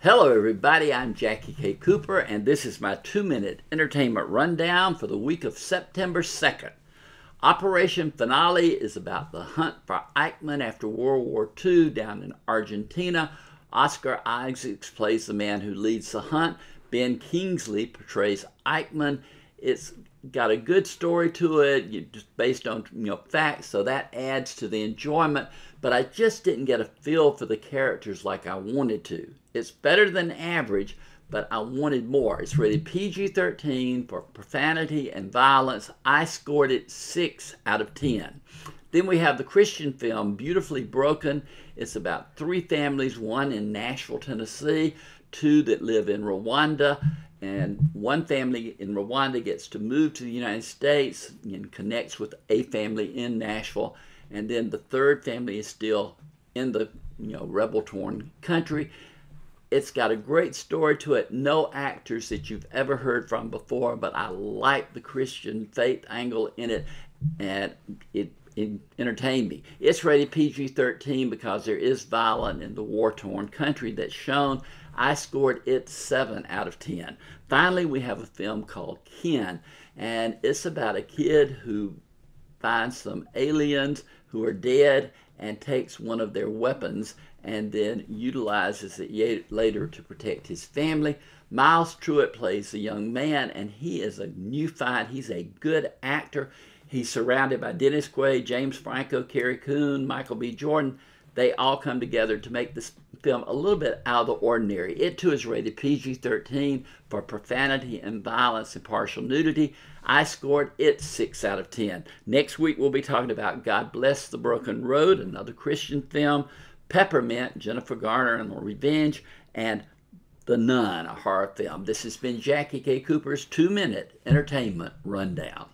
Hello, everybody. I'm Jackie K. Cooper, and this is my two minute entertainment rundown for the week of September 2nd. Operation Finale is about the hunt for Eichmann after World War II down in Argentina. Oscar Isaacs plays the man who leads the hunt. Ben Kingsley portrays Eichmann. It's got a good story to it, just based on you know facts, so that adds to the enjoyment. But I just didn't get a feel for the characters like I wanted to. It's better than average, but I wanted more. It's rated PG-13 for profanity and violence. I scored it six out of ten. Then we have the Christian film Beautifully Broken. It's about three families, one in Nashville, Tennessee, two that live in Rwanda and one family in Rwanda gets to move to the United States and connects with a family in Nashville, and then the third family is still in the you know rebel torn country. It's got a great story to it. No actors that you've ever heard from before, but I like the Christian faith angle in it, and it it entertained me. It's rated PG 13 because there is violence in the war torn country that's shown. I scored it 7 out of 10. Finally, we have a film called Kin, and it's about a kid who finds some aliens who are dead and takes one of their weapons and then utilizes it later to protect his family. Miles Truitt plays a young man, and he is a new find. He's a good actor. He's surrounded by Dennis Quaid, James Franco, Carrie Coon, Michael B. Jordan. They all come together to make this film a little bit out of the ordinary. It too is rated PG 13 for profanity and violence and partial nudity. I scored it 6 out of 10. Next week we'll be talking about God Bless the Broken Road, another Christian film, Peppermint, Jennifer Garner and the Revenge, and The Nun, a horror film. This has been Jackie K. Cooper's two minute entertainment rundown.